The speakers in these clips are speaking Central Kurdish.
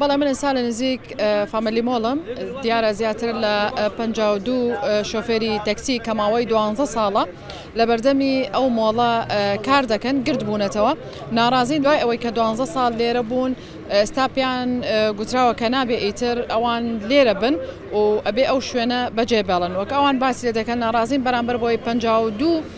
بەڵێ من ئێستا لە نزیک فاملی مۆڵم دیارە زیاتر لە پەنجا و دوو شۆفێری تەکسی کە ماوەی دوانزە ساڵە لە بەردەمی ئەو مۆڵە کار دەکەن گرد بوونەتەوە ناڕازین دوای ئەوەی کە دوانزە ساڵ لێرە بوون ئێستا پێیان گوتراوە کە نابێ ئیتر ئەوان لێرە بن و ئەبێ ئەو شوێنە بەجێ بەڵن وەک ئەوان باسی لە دەکەن ناڕازین بەرامبەر بۆی پەنجا و دوو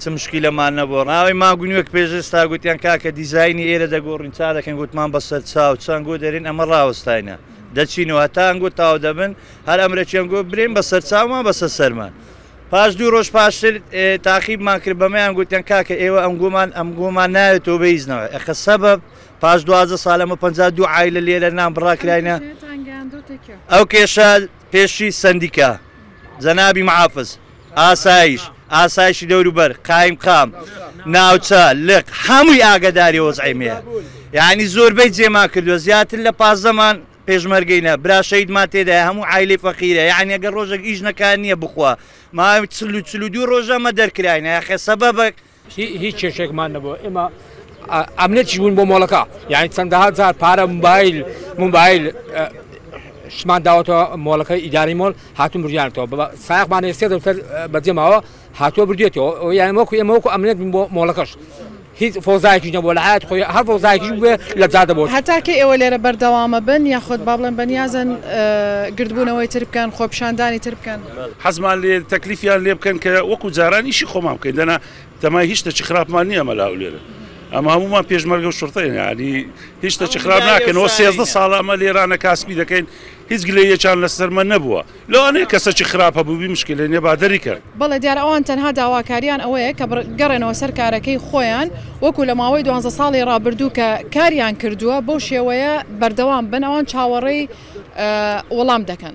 چ مشکیلەمان نەبووە ڕاوی ماگو نوێک پێشستا گوتیان کاکە دیزایانی ئێرە دەگۆڕین چا دەکەن گوتمان بە سەر چاو چەنگۆ دەرین ئەمە ڕاوستاینە دەچینەوە هەتا ئەنگۆ تاو دەبن هەر ئەمرە چەنگۆ برین بە سەر چاومان بەسە سەرمان پاش دوو ڕۆژ پاشتر تاقیبمان کرد بەمەیان گوتیان کاکە ئێوە ئەم گومان ئەم گومان ناوێت تۆ بەیزنەوە ئەخە سەبە پاش دوازە سالەمە پ دو عیلە لێرە نام بڕاکراینە ئەو کێشە پێشی سەندیکا، جەنابی محافز، ئاسایش، ئاسایشی دەوروبەر، قایمقام، ناوچە، لق، هەمووی ئاگەداری وەزعی مێیە. یەعنی زۆربەی جێمان کردووە، زیاتر لە پازدە مان پێشمەرگەینە، برا شەهیدمان تێدایە، هەموو عایلەی فەقیرە، یەعنی ئەگەر ڕۆژێک ئیش نەکا نییە بخوا، ماوەی چل و چل و دوو ڕۆژە ئەمە دەرکراینە، یاخێ سەبەبەک؟ هیچ کێشەێکمان نەبوو ئێمە ئەمنێتیش بوون بۆ مۆڵەکە یعنی چەندەها جار پارە موبایل موبایل شمان داوەتەوە مۆڵەکەی ئیداری مۆل هاتون بریانەوە بە ساقمان ئێسێ دەوتەر بەجێماوە هاتووە بردێتەوە یان وەکو ئێمەوەکو ئەمنێت بۆ مۆڵەکەش هیچ فۆزایکی نەبوو لە حات خۆی هەر فۆزایکی بێ لە جادە بۆ هەتاکە ئێوە لێرە بەردەوامە بن یاخود با بڵێن بەنیازن گردبوونەوەی تر بکەن خۆپشاندانی تر بکەن حەزمان لێیە تەکلیفیان لێ بکەن کە وەکو جاران ئیشی خۆمان بکەین دەنا تەمای هیچ شتەکی خراپمان نیە ئەمە لە هەولێرە ئەمە هەموومان پێشمەرگە و شورتەین یانی هیچ شتەکی خراپ ناکەن وە سێزدە ساڵە ئەمە لێرانە کاسپی دەکەین هیچ گلەییەکیان لەسەرمە نەبووە لەوانەیە کەسەکی خراپ هەبووبی مشکلەی نیە با دەریکەن. بەڵێ دیارە ئەوان تەنها داواکاریان ئەوەیە کە بگەڕێنەوە سەر کارەکەی خۆیان وەکو لە ماوەی دوانزە ساڵی ڕابردوو کە کاریان کردووە بەو شێوەیە بەردەوام بن ئەوان چاوەڕێی وەڵام دەکەن.